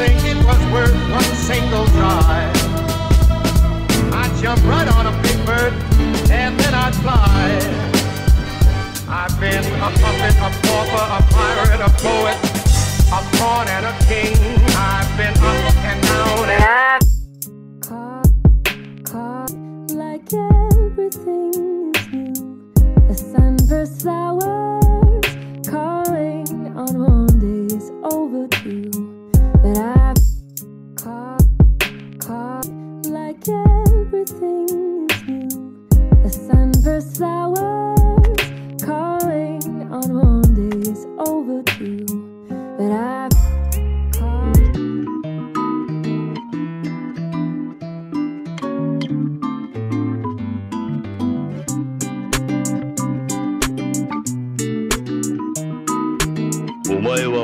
think it was worth one single try. I'd jump right on a big bird and then I'd fly. I've been a puppet, a pauper,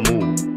move.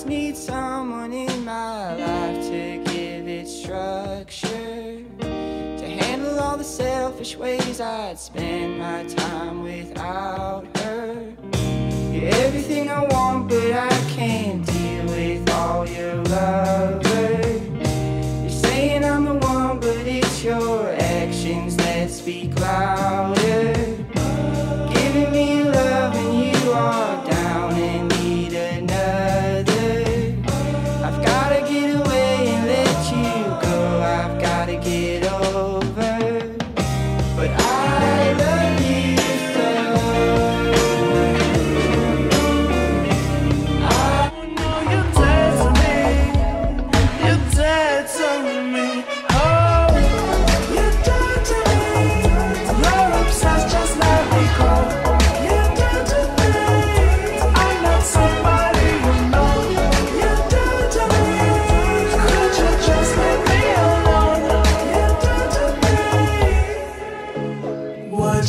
Just need someone in my life to give it structure. To handle all the selfish ways I'd spend my time without her. You're everything I want, but I can't deal with all your lovers. You're saying I'm the one, but it's your actions that speak louder.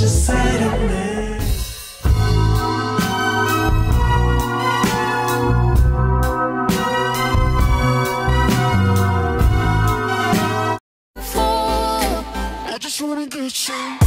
just say. I just wanna get you